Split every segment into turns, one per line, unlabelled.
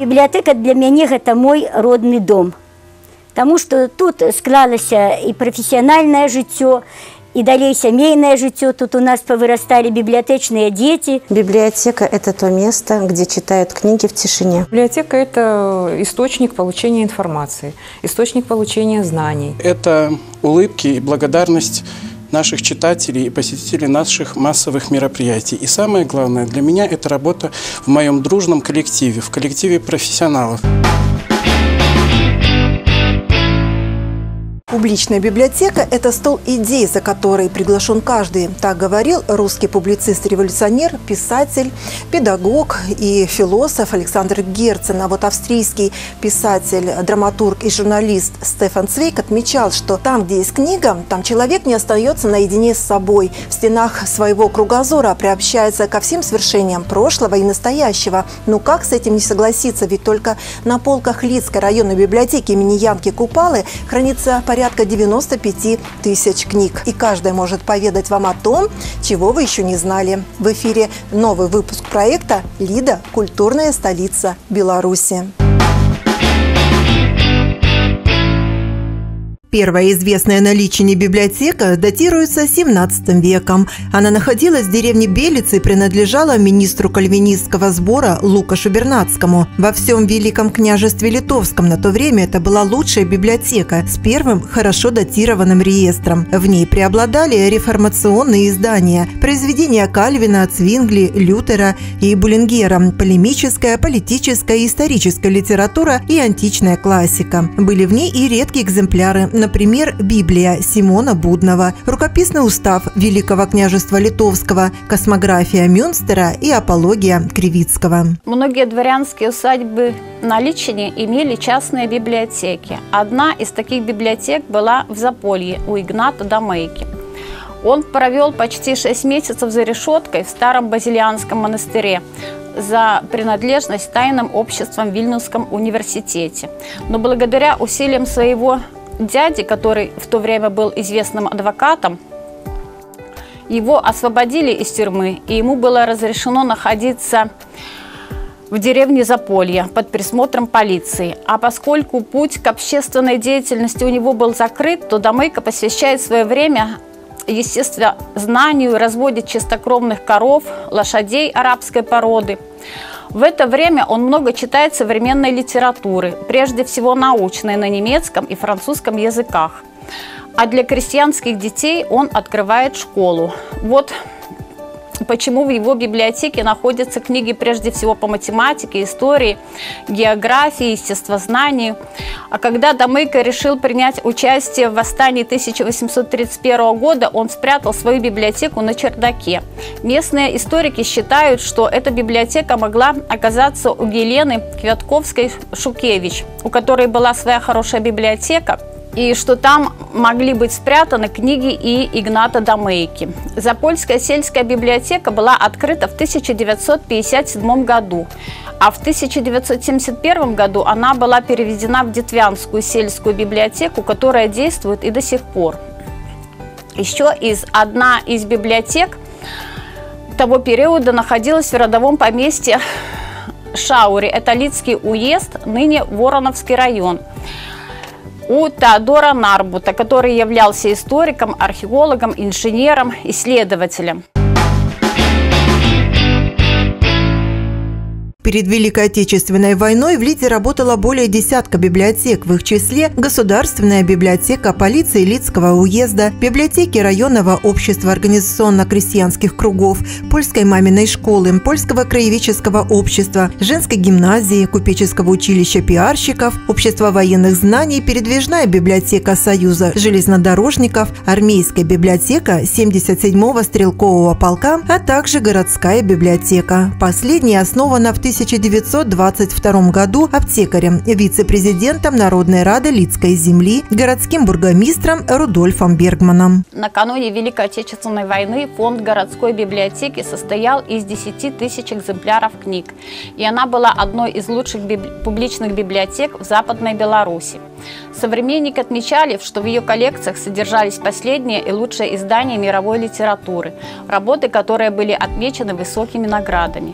Бібліятэка для мяне гэта мой родны дом. Таму што тут склалася і прафесіянальнае жыццё, і далей сямейнае жыццё. Тут у нас повырастали библиотечные дети.
Библиотека – это то место, где читают книги в тишине.
Библиотека – это источник получения информации, источник получения знаний.
Это улыбки и благодарность наших читателей и посетителей наших массовых мероприятий. И самое главное для меня – это работа в моем дружном коллективе, в коллективе профессионалов.
Публичная библиотека – это стол идей, за который приглашен каждый. Так говорил русский публицист-революционер, писатель, педагог и философ Александр Герцен. А вот австрийский писатель, драматург и журналист Стефан Цвейк отмечал, что там, где есть книга, там человек не остается наедине с собой. В стенах своего кругозора приобщается ко всем свершениям прошлого и настоящего. Ну как с этим не согласиться? Ведь только на полках Лицкой районной библиотеки имени Янки Купалы хранится порядок порядка 95 тысяч книг. И каждая может поведать вам о том, чего вы еще не знали. В эфире новый выпуск проекта «Лида. Культурная столица Беларуси». Первая известная на Личине библиотека датируется 17 веком. Она находилась в деревне Белицы и принадлежала министру кальвинистского сбора Лукашу Бернацкому. Во всем Великом княжестве Литовском на то время это была лучшая библиотека с первым хорошо датированным реестром. В ней преобладали реформационные издания, произведения Кальвина, Цвингли, Лютера и Буллингера, полемическая, политическая и историческая литература и античная классика. Были в ней и редкие экземпляры например, Библия Симона Будного, рукописный устав Великого княжества Литовского, космография Мюнстера и апология Кривицкого.
Многие дворянские усадьбы на Личине имели частные библиотеки. Одна из таких библиотек была в Заполье у Игната Домейки. Он провел почти шесть месяцев за решеткой в старом базилианском монастыре за принадлежность тайным обществам в Вильнюсском университете. Но благодаря усилиям своего дяди, который в то время был известным адвокатом, его освободили из тюрьмы, и ему было разрешено находиться в деревне Заполье под присмотром полиции. А поскольку путь к общественной деятельности у него был закрыт, то Домейко посвящает свое время естественно, знанию, разводит чистокровных коров, лошадей арабской породы – в это время он много читает современной литературы, прежде всего научной на немецком и французском языках. А для крестьянских детей он открывает школу. Вот почему в его библиотеке находятся книги прежде всего по математике, истории, географии, естествознанию. А когда Домыко решил принять участие в восстании 1831 года, он спрятал свою библиотеку на чердаке. Местные историки считают, что эта библиотека могла оказаться у Елены Квятковской-Шукевич, у которой была своя хорошая библиотека – и что там могли быть спрятаны книги и Игната Домейки. Запольская сельская библиотека была открыта в 1957 году, а в 1971 году она была переведена в Детвянскую сельскую библиотеку, которая действует и до сих пор. Еще из одна из библиотек того периода находилась в родовом поместье Шаури. Это Лицкий уезд, ныне Вороновский район у Теодора Нарбута, который являлся историком, археологом, инженером, исследователем.
Перед Великой Отечественной войной в Лиде работало более десятка библиотек, в их числе Государственная библиотека полиции Лидского уезда, библиотеки районного общества организационно-крестьянских кругов, Польской маминой школы, Польского краеведческого общества, женской гимназии, купеческого училища пиарщиков, общества военных знаний, передвижная библиотека Союза железнодорожников, армейская библиотека 77-го стрелкового полка, а также городская библиотека. Последняя основана в 1922 году аптекарем, вице-президентом Народной Рады Лицкой земли, городским бургомистром Рудольфом Бергманом.
Накануне Великой Отечественной войны фонд городской библиотеки состоял из 10 тысяч экземпляров книг, и она была одной из лучших библи публичных библиотек в Западной Беларуси. Современники отмечали, что в ее коллекциях содержались последние и лучшие издания мировой литературы, работы, которые были отмечены высокими наградами.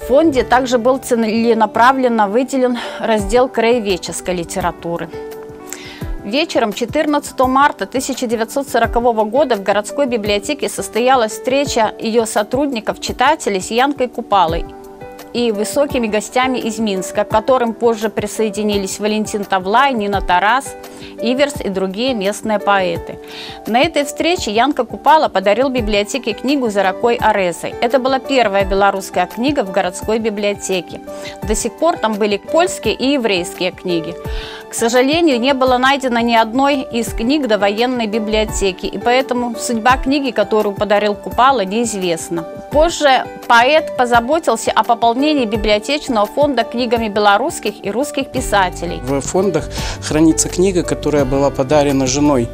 В фонде также был целенаправленно выделен раздел краеведческой литературы. Вечером 14 марта 1940 года в городской библиотеке состоялась встреча ее сотрудников, читателей с Янкой Купалой и высокими гостями из Минска, к которым позже присоединились Валентин Тавлай, Нина Тарас, Иверс и другие местные поэты. На этой встрече Янка Купала подарил библиотеке книгу «За ракой Арезой». Это была первая белорусская книга в городской библиотеке. До сих пор там были польские и еврейские книги. К сожалению, не было найдено ни одной из книг до военной библиотеки, и поэтому судьба книги, которую подарил Купала, неизвестна. Позже поэт позаботился о пополнении библиотечного фонда книгами белорусских и русских писателей.
В фондах хранится книга, которая была подарена женой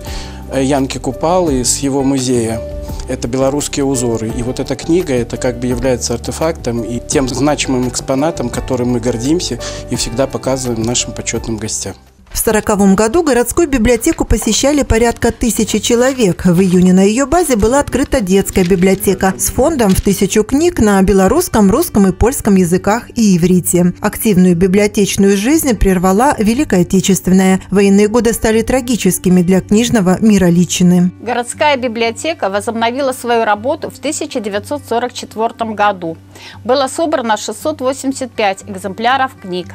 э, Янки Купалы с его музея. Это белорусские узоры. И вот эта книга, это как бы является артефактом и тем значимым экспонатом, которым мы гордимся и всегда показываем нашим почетным гостям.
В 1940 году городскую библиотеку посещали порядка тысячи человек. В июне на ее базе была открыта детская библиотека с фондом в тысячу книг на белорусском, русском и польском языках и иврите. Активную библиотечную жизнь прервала Великая Отечественная. Военные годы стали трагическими для книжного мира Личины.
Городская библиотека возобновила свою работу в 1944 году. Было собрано 685 экземпляров книг.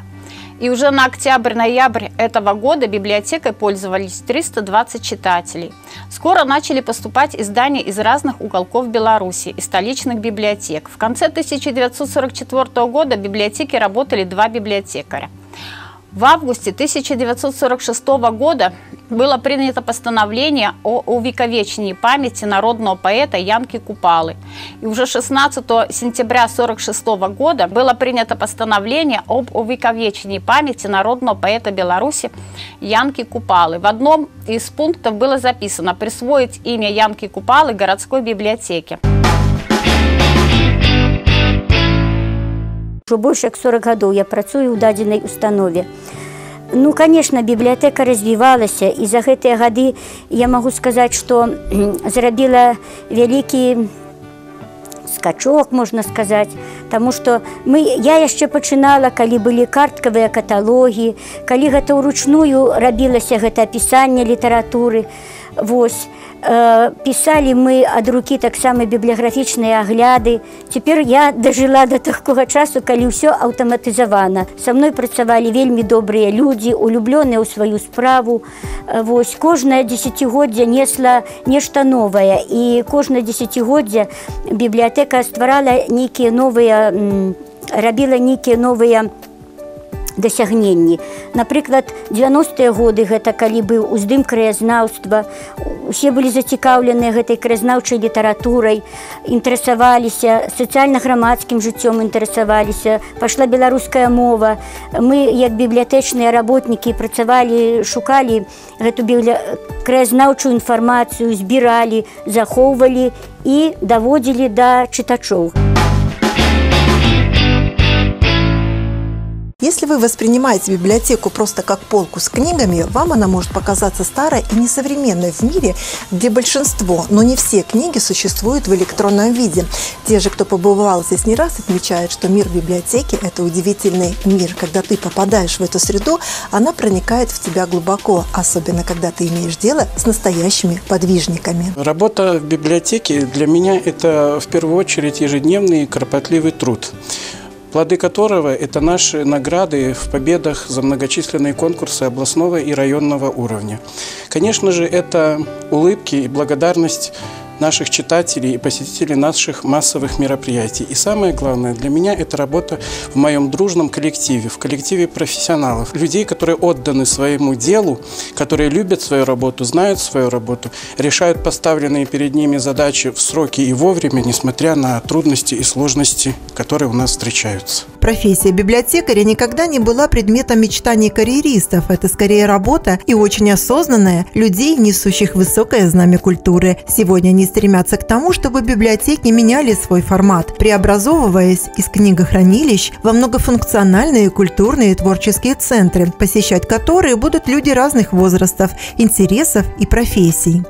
И уже на октябрь-ноябрь этого года библиотекой пользовались 320 читателей. Скоро начали поступать издания из разных уголков Беларуси и столичных библиотек. В конце 1944 года в библиотеке работали два библиотекаря. В августе 1946 года было принято постановление о увековечении памяти народного поэта Янки Купалы. И уже 16 сентября 1946 года было принято постановление об увековечении памяти народного поэта Беларуси Янки Купалы. В одном из пунктов было записано присвоить имя Янки Купалы городской библиотеке.
Ужо больш як 40 гадоў я працую ў дадзенай установе. Ну, конечно, бібліятэка развівалася і за гэтыя гады я магу сказаць, што зрабіла вялікі скачок, можна сказаць, Таму што мы, я яшчэ пачынала, калі былі карткавыя каталогі, калі гэта ўручную рабілася гэта апісанне літаратуры. Вось. Э, пісалі мы ад рукі таксама бібліяграфічныя агляды. Цяпер я дажыла да такога часу, калі ўсё аўтаматызавана. Са мной працавалі вельмі добрыя людзі, улюблёныя ў сваю справу. Э, вось кожнае дзесяцігоддзя несла нешта новае і кожнае дзесяцігоддзя бібліятэка стварала нейкія новыя рабіла нейкія новыя, дасягненні. Напрыклад, 90-е годы гэта калі быў уздым краязнаўства, усе былі зацікаўленыя гэтай краязнаўчай літаратурай, інтарэсаваліся сацыяльна-грамадскім жыццём інтарэсаваліся, пайшла беларуская мова. Мы як бібліятэчныя работнікі працавалі, шукалі гэту бібля... краязнаўчую інфармацыю, збіралі, захоўвалі і даводзілі да чытачоў.
Если вы воспринимаете библиотеку просто как полку с книгами, вам она может показаться старой и несовременной в мире, где большинство, но не все книги существуют в электронном виде. Те же, кто побывал здесь не раз, отмечают, что мир библиотеки – это удивительный мир. Когда ты попадаешь в эту среду, она проникает в тебя глубоко, особенно когда ты имеешь дело с настоящими подвижниками.
Работа в библиотеке для меня – это в первую очередь ежедневный кропотливый труд плоды которого – это наши награды в победах за многочисленные конкурсы областного и районного уровня. Конечно же, это улыбки и благодарность наших читателей и посетителей наших массовых мероприятий. И самое главное для меня – это работа в моем дружном коллективе, в коллективе профессионалов, людей, которые отданы своему делу, которые любят свою работу, знают свою работу, решают поставленные перед ними задачи в сроки и вовремя, несмотря на трудности и сложности, которые у нас встречаются.
Профессия библиотекаря никогда не была предметом мечтаний карьеристов. Это скорее работа и очень осознанная людей, несущих высокое знамя культуры. Сегодня они стремятся к тому, чтобы библиотеки меняли свой формат, преобразовываясь из книгохранилищ во многофункциональные культурные и творческие центры, посещать которые будут люди разных возрастов, интересов и профессий.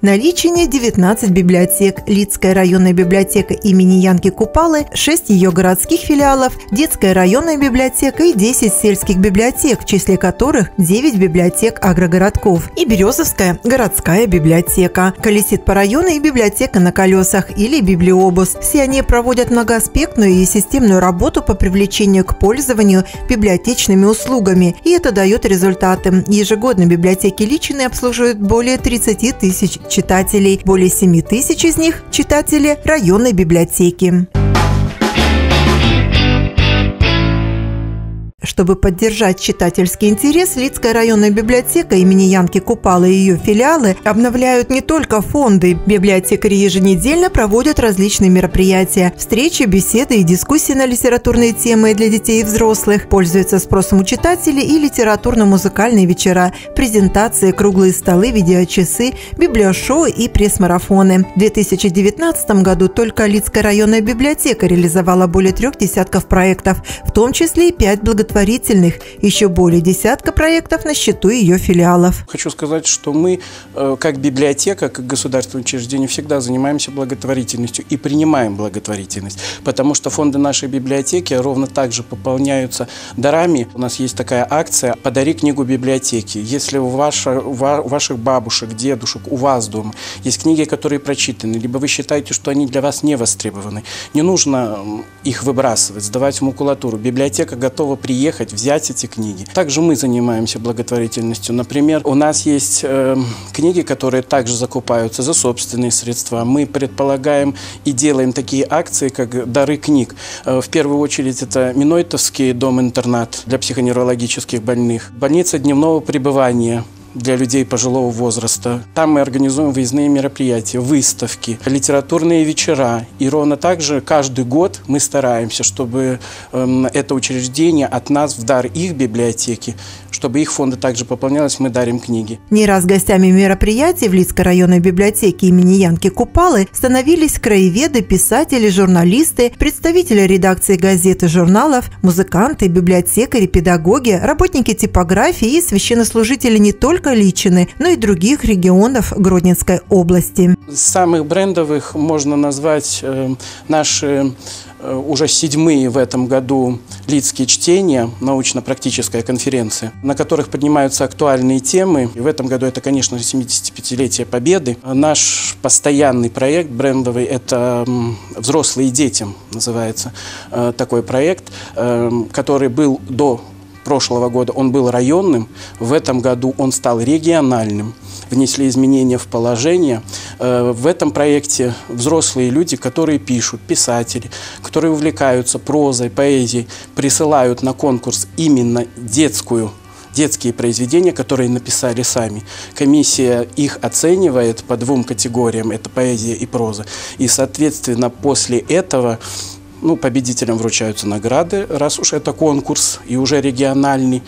Наличие 19 библиотек, Лицкая районная библиотека имени Янки Купалы, 6 ее городских филиалов, детская районная библиотека и 10 сельских библиотек, в числе которых 9 библиотек агрогородков и Березовская городская библиотека. Колесит по району и библиотека на колесах или библиобус. Все они проводят многоаспектную и системную работу по привлечению к пользованию библиотечными услугами, и это дает результаты. Ежегодно библиотеки Личины обслуживают более 30 тысяч читателей. Более 7 тысяч из них – читатели районной библиотеки. Чтобы поддержать читательский интерес, Лицкая районная библиотека имени Янки Купала и ее филиалы обновляют не только фонды. Библиотекари еженедельно проводят различные мероприятия. Встречи, беседы и дискуссии на литературные темы для детей и взрослых. Пользуются спросом у читателей и литературно-музыкальные вечера, презентации, круглые столы, видеочасы, библиошоу и пресс-марафоны. В 2019 году только Лицкая районная библиотека реализовала более трех десятков проектов, в том числе и пять благотворительных благотворительных, еще более десятка проектов на счету ее филиалов.
Хочу сказать, что мы, э, как библиотека, как государственное учреждение, всегда занимаемся благотворительностью и принимаем благотворительность, потому что фонды нашей библиотеки ровно так же пополняются дарами. У нас есть такая акция «Подари книгу библиотеки». Если у, ваша, у ваших бабушек, дедушек, у вас дома есть книги, которые прочитаны, либо вы считаете, что они для вас не востребованы, не нужно их выбрасывать, сдавать в макулатуру. Библиотека готова приехать приехать, взять эти книги. Также мы занимаемся благотворительностью. Например, у нас есть э, книги, которые также закупаются за собственные средства. Мы предполагаем и делаем такие акции, как дары книг. Э, в первую очередь это Минойтовский дом-интернат для психоневрологических больных, больница дневного пребывания для людей пожилого возраста. Там мы организуем выездные мероприятия, выставки, литературные вечера. И ровно так же каждый год мы стараемся, чтобы э, это учреждение от нас в дар их библиотеки чтобы их фонды также пополнялись, мы дарим книги.
Не раз гостями мероприятий в Лицкой районной библиотеке имени Янки Купалы становились краеведы, писатели, журналисты, представители редакции газет и журналов, музыканты, библиотекари, педагоги, работники типографии и священнослужители не только Личины, но и других регионов Гродненской области.
Самых брендовых можно назвать э, наши Э, уже седьмые в этом году Лидские чтения, научно-практическая конференция, на которых поднимаются актуальные темы. И в этом году это, конечно, 75-летие Победы. Наш постоянный проект брендовый – это «Взрослые детям» называется э, такой проект, который был до прошлого года он был районным, в этом году он стал региональным. Внесли изменения в положение. Э, в этом проекте взрослые люди, которые пишут, писатели, которые увлекаются прозой, поэзией, присылают на конкурс именно детскую детские произведения, которые написали сами. Комиссия их оценивает по двум категориям, это поэзия и проза. И, соответственно, после этого ну, победителям вручаются награды, раз уж это конкурс и уже региональный.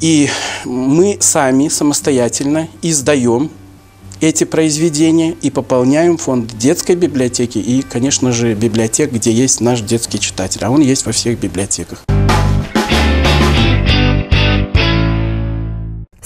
И мы сами самостоятельно издаем эти произведения и пополняем фонд детской библиотеки и, конечно же, библиотек, где есть наш детский читатель. А он есть во всех библиотеках.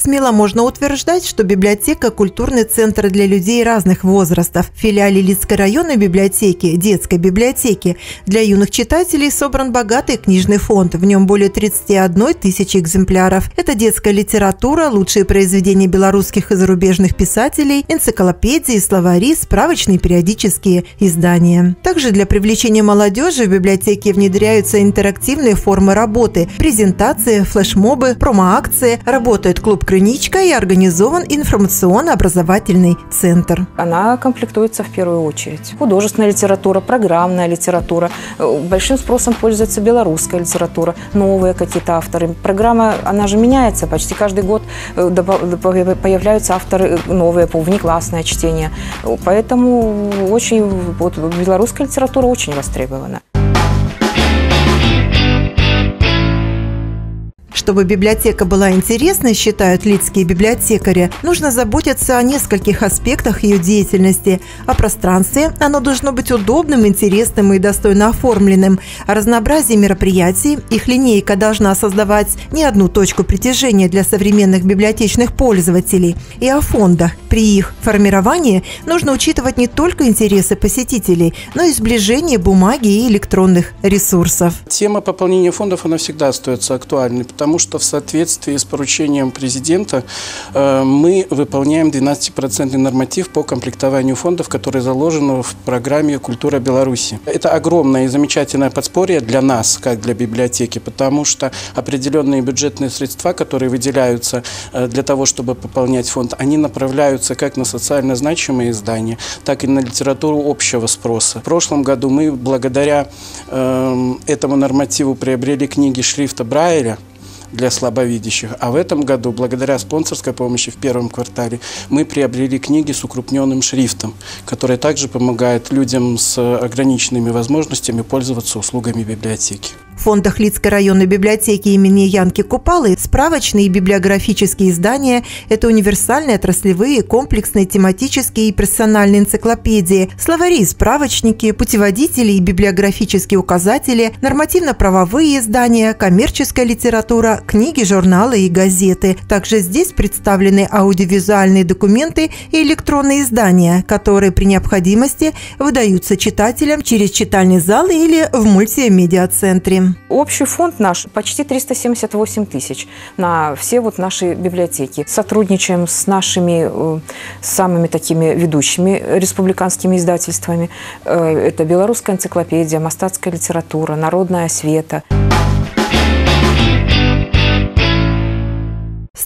Смело можно утверждать, что библиотека – культурный центр для людей разных возрастов. В филиале Лицкой районной библиотеки, детской библиотеки, для юных читателей собран богатый книжный фонд. В нем более 31 тысячи экземпляров. Это детская литература, лучшие произведения белорусских и зарубежных писателей, энциклопедии, словари, справочные периодические издания. Также для привлечения молодежи в библиотеке внедряются интерактивные формы работы, презентации, флешмобы, промо-акции, работает клуб «Крыничка» и организован информационно-образовательный центр.
Она комплектуется в первую очередь. Художественная литература, программная литература. Большим спросом пользуется белорусская литература, новые какие-то авторы. Программа, она же меняется. Почти каждый год э, появляются авторы э, новые внеклассное чтение. Поэтому очень, вот, белорусская литература очень востребована.
Чтобы библиотека была интересной, считают лидские библиотекари, нужно заботиться о нескольких аспектах ее деятельности. О пространстве оно должно быть удобным, интересным и достойно оформленным. О разнообразии мероприятий их линейка должна создавать не одну точку притяжения для современных библиотечных пользователей. И о фондах. При их формировании нужно учитывать не только интересы посетителей, но и сближение бумаги и электронных ресурсов.
Тема пополнения фондов, она всегда остается актуальной, потому что в соответствии с поручением президента э, мы выполняем 12% норматив по комплектованию фондов, который заложен в программе «Культура Беларуси». Это огромное и замечательное подспорье для нас, как для библиотеки, потому что определенные бюджетные средства, которые выделяются э, для того, чтобы пополнять фонд, они направляются как на социально значимые издания, так и на литературу общего спроса. В прошлом году мы благодаря э, этому нормативу приобрели книги шрифта Брайля – для слабовидящих. А в этом году, благодаря спонсорской помощи в первом квартале, мы приобрели книги с укрупненным шрифтом, которые также помогают людям с ограниченными возможностями пользоваться услугами библиотеки.
Фондах Лицкой районной библиотеки имени Янки Купалы справочные и библиографические издания – это универсальные отраслевые, комплексные, тематические и персональные энциклопедии, словари и справочники, путеводители и библиографические указатели, нормативно-правовые издания, коммерческая литература, книги, журналы и газеты. Также здесь представлены аудиовизуальные документы и электронные издания, которые при необходимости выдаются читателям через читальный зал или в мультимедиа-центре.
Общий фонд наш почти 378 тысяч на все вот наши библиотеки. Сотрудничаем с нашими э, самыми такими ведущими республиканскими издательствами. Э, это «Белорусская энциклопедия», «Мостатская литература», «Народная освета».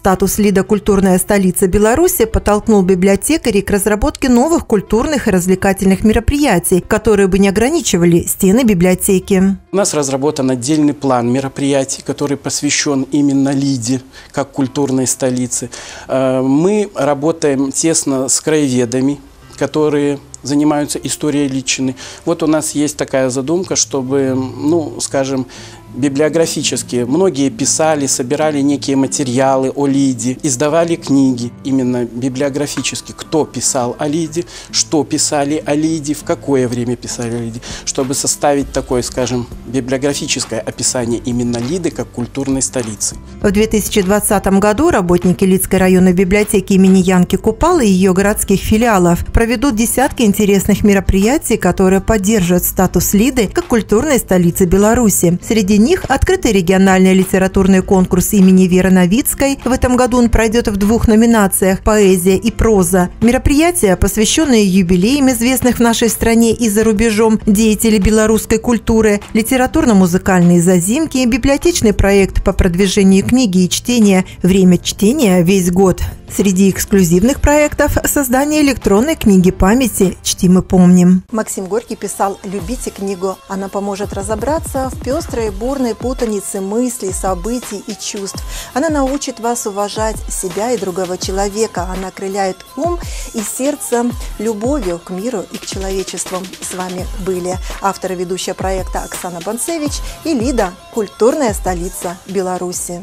Статус ЛИДа «Культурная столица Беларуси» подтолкнул библиотекарей к разработке новых культурных и развлекательных мероприятий, которые бы не ограничивали стены библиотеки.
У нас разработан отдельный план мероприятий, который посвящен именно ЛИДе, как культурной столице. Э, мы работаем тесно с краеведами, которые занимаются историей личины. Вот у нас есть такая задумка, чтобы, ну, скажем, библиографические. Многие писали, собирали некие материалы о Лиде, издавали книги именно библиографически. Кто писал о Лиде, что писали о Лиде, в какое время писали о Лиде, чтобы составить такое, скажем, библиографическое описание именно Лиды как культурной столицы.
В 2020 году работники Лидской районной библиотеки имени Янки Купалы и ее городских филиалов проведут десятки интересных мероприятий, которые поддержат статус Лиды как культурной столицы Беларуси. Среди них открытый региональный литературный конкурс имени Веры Новицкой. В этом году он пройдет в двух номинациях – поэзия и проза. Мероприятия, посвященные юбилеям известных в нашей стране и за рубежом деятелей белорусской культуры, литературно-музыкальные зазимки, библиотечный проект по продвижению книги и чтения «Время чтения» весь год. Среди эксклюзивных проектов – создание электронной книги памяти «Чтим и помним».
Максим Горький писал «Любите книгу». Она поможет разобраться в пестрой бурной путанице мыслей, событий и чувств. Она научит вас уважать себя и другого человека. Она крыляет ум и сердце любовью к миру и к человечеству. С вами были автор и ведущая проекта Оксана Банцевич и Лида – культурная столица Беларуси.